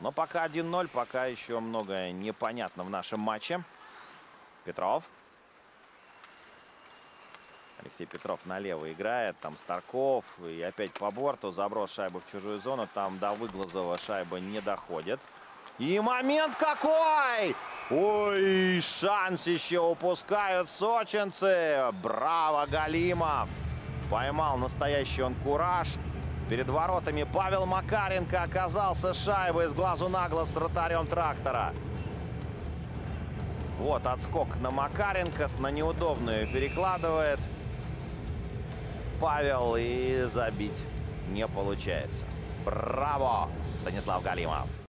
Но пока 1-0, пока еще многое непонятно в нашем матче. Петров. Алексей Петров налево играет. Там Старков. И опять по борту. Заброс шайбы в чужую зону. Там до Выглазова шайба не доходит. И момент какой! Ой, шанс еще упускают сочинцы. Браво, Галимов. Поймал настоящий он кураж. Перед воротами Павел Макаренко оказался шайбой с глазу на глаз с вратарем трактора. Вот отскок на Макаренко, на неудобную перекладывает. Павел и забить не получается. Браво, Станислав Галимов.